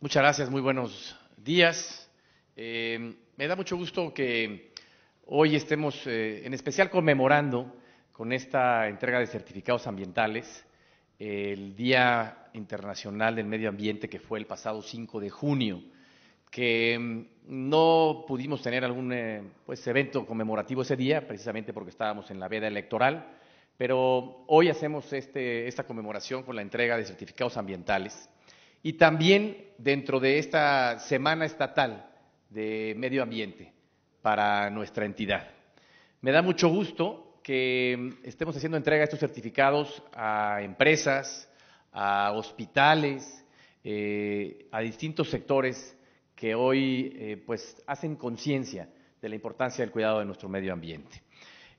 Muchas gracias, muy buenos días. Eh, me da mucho gusto que hoy estemos eh, en especial conmemorando con esta entrega de certificados ambientales el Día Internacional del Medio Ambiente que fue el pasado 5 de junio, que mm, no pudimos tener algún eh, pues, evento conmemorativo ese día, precisamente porque estábamos en la veda electoral, pero hoy hacemos este, esta conmemoración con la entrega de certificados ambientales y también dentro de esta Semana Estatal de Medio Ambiente para nuestra entidad. Me da mucho gusto que estemos haciendo entrega de estos certificados a empresas, a hospitales, eh, a distintos sectores que hoy eh, pues hacen conciencia de la importancia del cuidado de nuestro medio ambiente.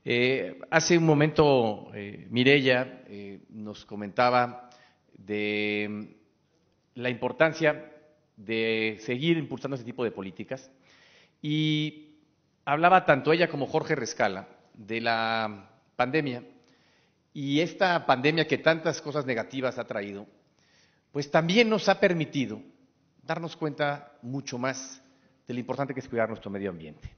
Eh, hace un momento Mirella nos comentaba de la importancia de seguir impulsando ese tipo de políticas y hablaba tanto ella como Jorge Rescala de la pandemia y esta pandemia que tantas cosas negativas ha traído, pues también nos ha permitido darnos cuenta mucho más de lo importante que es cuidar nuestro medio ambiente.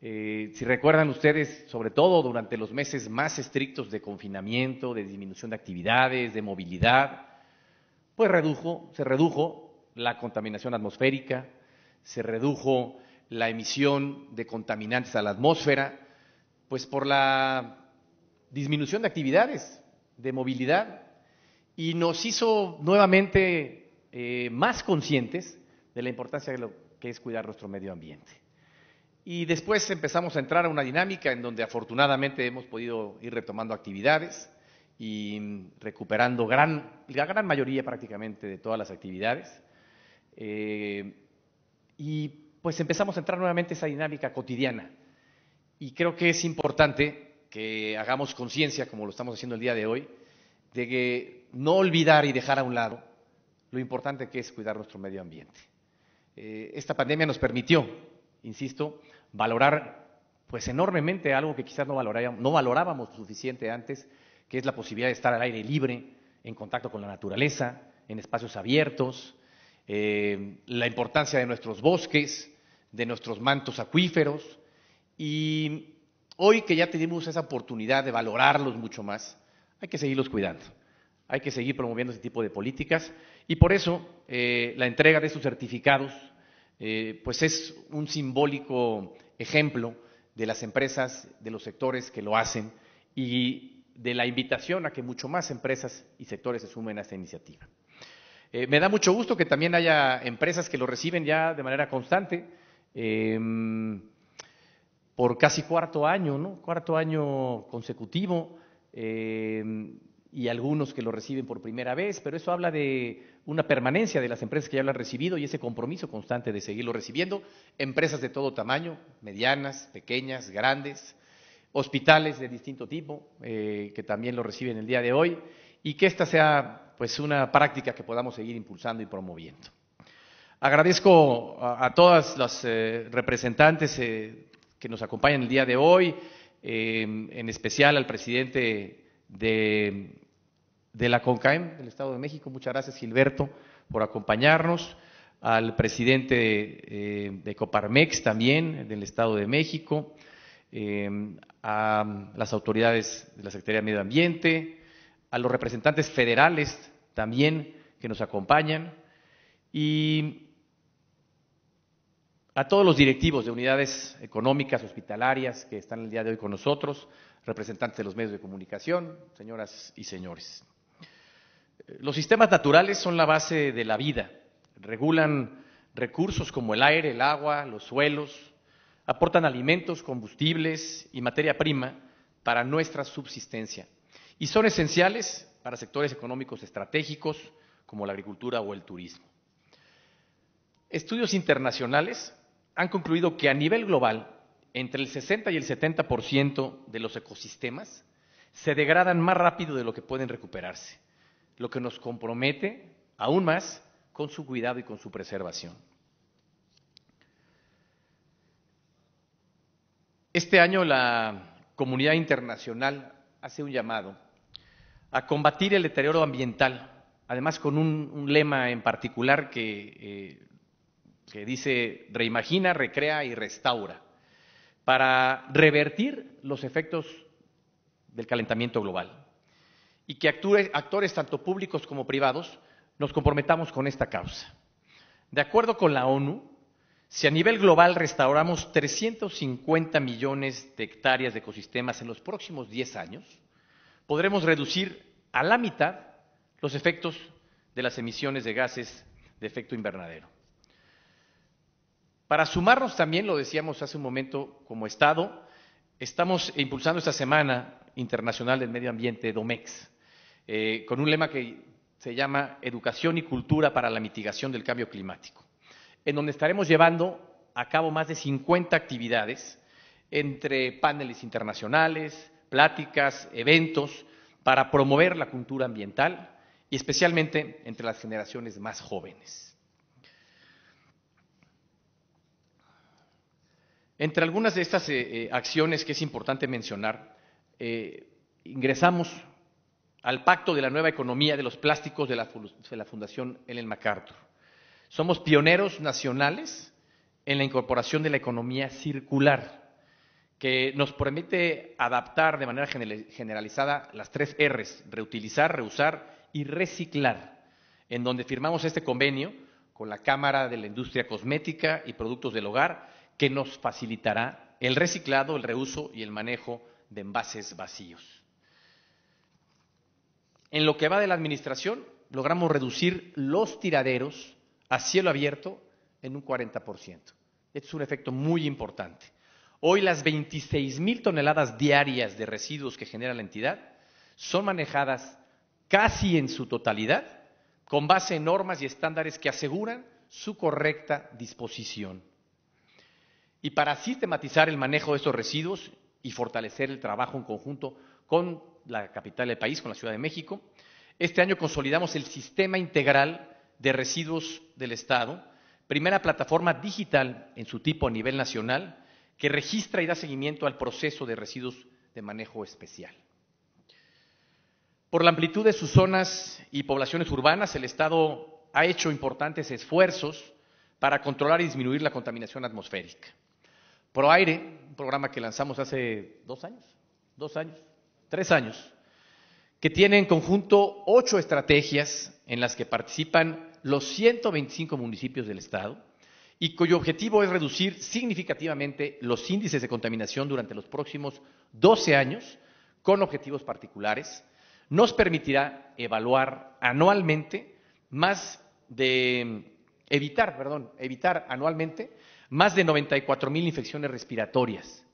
Eh, si recuerdan ustedes, sobre todo durante los meses más estrictos de confinamiento, de disminución de actividades, de movilidad, pues redujo, se redujo la contaminación atmosférica, se redujo la emisión de contaminantes a la atmósfera, pues por la disminución de actividades, de movilidad, y nos hizo nuevamente eh, más conscientes de la importancia de lo que es cuidar nuestro medio ambiente. Y después empezamos a entrar a una dinámica en donde afortunadamente hemos podido ir retomando actividades y recuperando gran, la gran mayoría prácticamente de todas las actividades. Eh, y pues empezamos a entrar nuevamente esa dinámica cotidiana. Y creo que es importante que hagamos conciencia, como lo estamos haciendo el día de hoy, de que no olvidar y dejar a un lado lo importante que es cuidar nuestro medio ambiente. Eh, esta pandemia nos permitió, insisto, valorar pues enormemente algo que quizás no no valorábamos suficiente antes, que es la posibilidad de estar al aire libre, en contacto con la naturaleza, en espacios abiertos, eh, la importancia de nuestros bosques, de nuestros mantos acuíferos, y hoy que ya tenemos esa oportunidad de valorarlos mucho más, hay que seguirlos cuidando, hay que seguir promoviendo ese tipo de políticas, y por eso eh, la entrega de estos certificados eh, pues es un simbólico ejemplo de las empresas, de los sectores que lo hacen. Y de la invitación a que mucho más empresas y sectores se sumen a esta iniciativa. Eh, me da mucho gusto que también haya empresas que lo reciben ya de manera constante, eh, por casi cuarto año, ¿no? Cuarto año consecutivo. Eh, y algunos que lo reciben por primera vez, pero eso habla de una permanencia de las empresas que ya lo han recibido y ese compromiso constante de seguirlo recibiendo. Empresas de todo tamaño, medianas, pequeñas, grandes, hospitales de distinto tipo eh, que también lo reciben el día de hoy y que esta sea pues una práctica que podamos seguir impulsando y promoviendo. Agradezco a, todas las eh, representantes eh, que nos acompañan el día de hoy, en especial al presidente de, la CONCAEM del Estado de México. Muchas gracias, Gilberto, por acompañarnos. Al presidente de Coparmex también, del Estado de México. Eh, a las autoridades de la Secretaría de Medio Ambiente, a los representantes federales también que nos acompañan y a todos los directivos de unidades económicas, hospitalarias que están el día de hoy con nosotros, representantes de los medios de comunicación, señoras y señores. Los sistemas naturales son la base de la vida, regulan recursos como el aire, el agua, los suelos, aportan alimentos, combustibles y materia prima para nuestra subsistencia y son esenciales para sectores económicos estratégicos como la agricultura o el turismo. Estudios internacionales han concluido que a nivel global, entre el 60 y el 70% de los ecosistemas se degradan más rápido de lo que pueden recuperarse, lo que nos compromete aún más con su cuidado y con su preservación. Este año la comunidad internacional hace un llamado a combatir el deterioro ambiental además con un, lema en particular que, eh, que dice reimagina, recrea y restaura, para revertir los efectos del calentamiento global y que actores tanto públicos como privados nos comprometamos con esta causa. De acuerdo con la ONU, si a nivel global restauramos 350 millones de hectáreas de ecosistemas en los próximos 10 años, podremos reducir a la mitad los efectos de las emisiones de gases de efecto invernadero. Para sumarnos también, lo decíamos hace un momento, como Estado, estamos impulsando esta Semana Internacional del Medio Ambiente, DOMEX, eh, con un lema que se llama Educación y Cultura para la Mitigación del Cambio Climático, en donde estaremos llevando a cabo más de 50 actividades entre paneles internacionales, pláticas, eventos, para promover la cultura ambiental y especialmente entre las generaciones más jóvenes. Entre algunas de estas eh, eh, acciones que es importante mencionar, ingresamos al Pacto de la Nueva Economía de los Plásticos de la, Fundación Ellen MacArthur. Somos pioneros nacionales en la incorporación de la economía circular, que nos permite adaptar de manera generalizada las tres Rs, reutilizar, reusar y reciclar, en donde firmamos este convenio con la Cámara de la Industria Cosmética y Productos del Hogar, que nos facilitará el reciclado, el reuso y el manejo de envases vacíos. En lo que va de la administración, logramos reducir los tiraderos a cielo abierto en un 40%. Este es un efecto muy importante. Hoy las 26 mil toneladas diarias de residuos que genera la entidad son manejadas casi en su totalidad con base en normas y estándares que aseguran su correcta disposición. Y para sistematizar el manejo de estos residuos y fortalecer el trabajo en conjunto con la capital del país, con la Ciudad de México. Este año consolidamos el Sistema Integral de Residuos del Estado, primera plataforma digital en su tipo a nivel nacional que registra y da seguimiento al proceso de residuos de manejo especial. Por la amplitud de sus zonas y poblaciones urbanas, el Estado ha hecho importantes esfuerzos para controlar y disminuir la contaminación atmosférica. ProAire, un programa que lanzamos hace dos años, dos años, tres años, que tiene en conjunto ocho estrategias en las que participan los 125 municipios del Estado y cuyo objetivo es reducir significativamente los índices de contaminación durante los próximos 12 años con objetivos particulares, nos permitirá evaluar anualmente más de evitar, perdón, evitar anualmente más de 94 mil infecciones respiratorias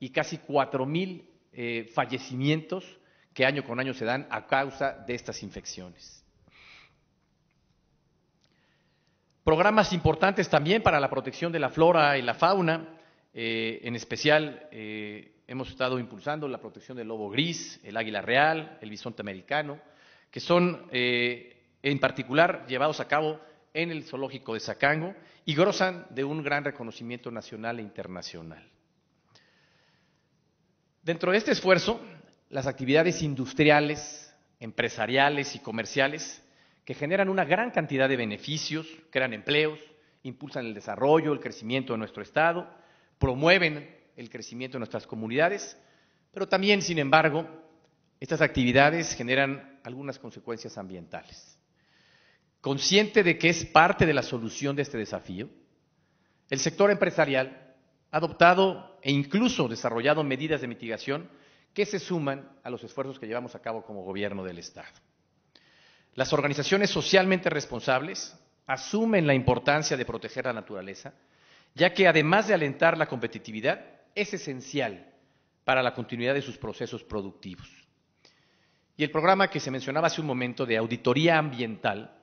y casi 4 mil eh, fallecimientos que año con año se dan a causa de estas infecciones. Programas importantes también para la protección de la flora y la fauna, eh, en especial eh, hemos estado impulsando la protección del lobo gris, el águila real, el bisonte americano, que son en particular llevados a cabo en el zoológico de Zacango y gozan de un gran reconocimiento nacional e internacional. Dentro de este esfuerzo, las actividades industriales, empresariales y comerciales, que generan una gran cantidad de beneficios, crean empleos, impulsan el desarrollo, el crecimiento de nuestro Estado, promueven el crecimiento de nuestras comunidades, pero también, sin embargo, estas actividades generan algunas consecuencias ambientales. Consciente de que es parte de la solución de este desafío, el sector empresarial adoptado e incluso desarrollado medidas de mitigación que se suman a los esfuerzos que llevamos a cabo como gobierno del Estado. Las organizaciones socialmente responsables asumen la importancia de proteger la naturaleza, ya que además de alentar la competitividad, es esencial para la continuidad de sus procesos productivos. Y el programa que se mencionaba hace un momento de auditoría ambiental,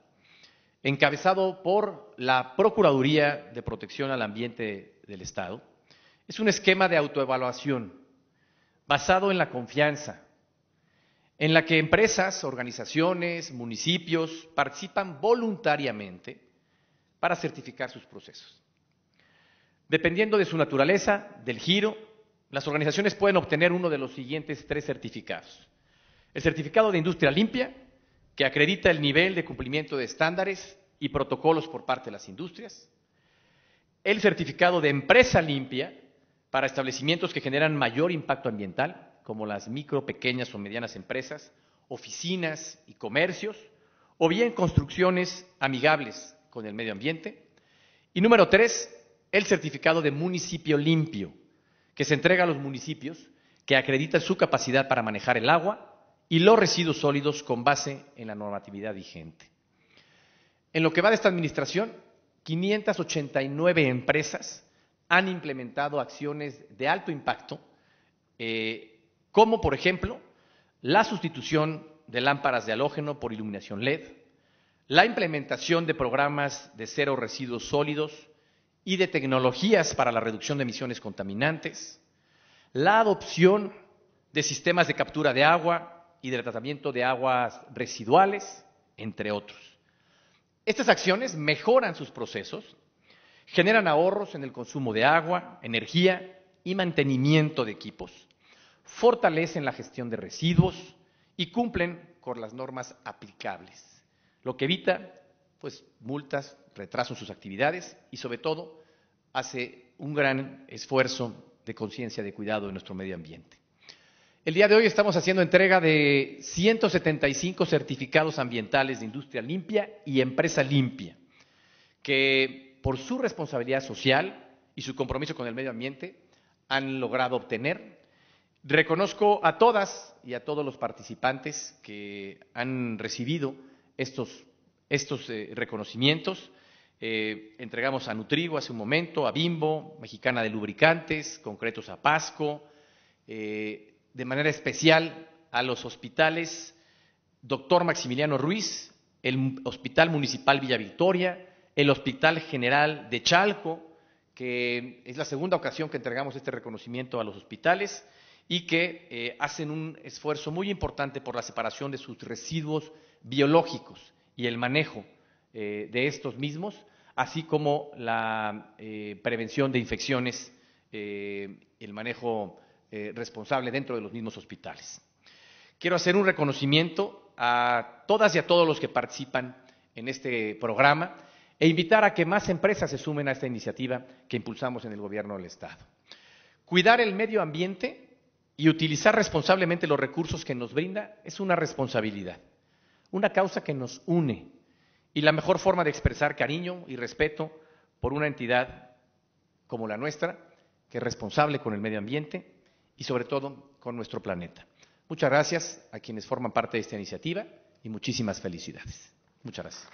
encabezado por la Procuraduría de Protección al Ambiente del Estado, es un esquema de autoevaluación basado en la confianza, en la que empresas, organizaciones, municipios participan voluntariamente para certificar sus procesos. Dependiendo de su naturaleza, del giro, las organizaciones pueden obtener uno de los siguientes tres certificados. El certificado de industria limpia, que acredita el nivel de cumplimiento de estándares y protocolos por parte de las industrias, el certificado de empresa limpia para establecimientos que generan mayor impacto ambiental, como las micro, pequeñas o medianas empresas, oficinas y comercios, o bien construcciones amigables con el medio ambiente. Y número tres, el certificado de municipio limpio, que se entrega a los municipios que acreditan su capacidad para manejar el agua y los residuos sólidos con base en la normatividad vigente. En lo que va de esta administración, 589 empresas han implementado acciones de alto impacto, eh, como por ejemplo la sustitución de lámparas de halógeno por iluminación LED, la implementación de programas de cero residuos sólidos y de tecnologías para la reducción de emisiones contaminantes, la adopción de sistemas de captura de agua y de tratamiento de aguas residuales, entre otros. Estas acciones mejoran sus procesos, generan ahorros en el consumo de agua, energía y mantenimiento de equipos, fortalecen la gestión de residuos y cumplen con las normas aplicables, lo que evita pues multas, retraso en sus actividades y sobre todo hace un gran esfuerzo de conciencia de cuidado de nuestro medio ambiente. El día de hoy estamos haciendo entrega de 175 certificados ambientales de industria limpia y empresa limpia, que por su responsabilidad social y su compromiso con el medio ambiente han logrado obtener. Reconozco a todas y a todos los participantes que han recibido estos, estos eh, reconocimientos. Eh, entregamos a Nutrigo hace un momento, a Bimbo, Mexicana de Lubricantes, concretos a Pasco, eh, de manera especial a los hospitales Doctor Maximiliano Ruiz, el Hospital Municipal Villa Victoria, el Hospital General de Chalco, que es la segunda ocasión que entregamos este reconocimiento a los hospitales y que eh, hacen un esfuerzo muy importante por la separación de sus residuos biológicos y el manejo eh, de estos mismos, así como la eh, prevención de infecciones, el manejo responsable dentro de los mismos hospitales. Quiero hacer un reconocimiento a todas y a todos los que participan en este programa e invitar a que más empresas se sumen a esta iniciativa que impulsamos en el Gobierno del Estado. Cuidar el medio ambiente y utilizar responsablemente los recursos que nos brinda es una responsabilidad, una causa que nos une y la mejor forma de expresar cariño y respeto por una entidad como la nuestra, que es responsable con el medio ambiente y sobre todo con nuestro planeta. Muchas gracias a quienes forman parte de esta iniciativa y muchísimas felicidades. Muchas gracias.